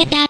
With that